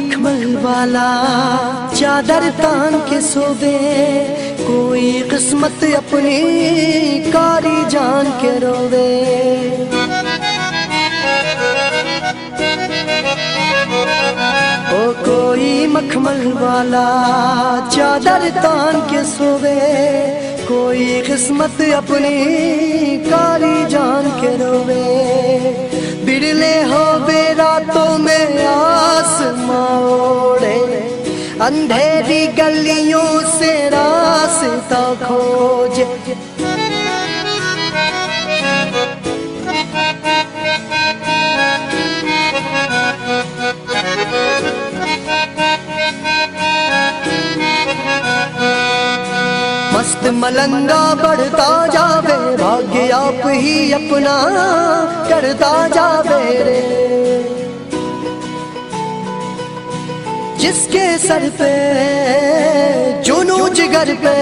मखमल वाला, चादर तान के सोवे कोई किस्मत अपनी कारी जान के रोवे। ओ कोई मखमल वाला, चादर तान के सोवे कोई किस्मत अपनी अंधेरी गलियों से रास्ता खोज। मस्त मलंगा बढ़ता जावे, भाग्य आप ही अपना करता जावे रे। जिसके सर पे जुनू जिगर पे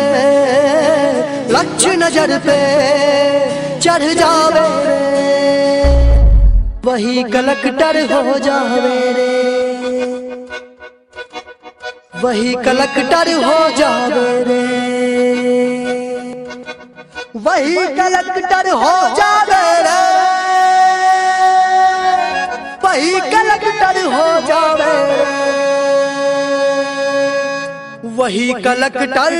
लक्ष्य नज़र पे चढ़ जावे वही कलक्टर हो जावे रे। वही कलक्टर हो जावे रे। वही कलक्टर हो जावे रे। वही कलक्टर हो वही कलक्टर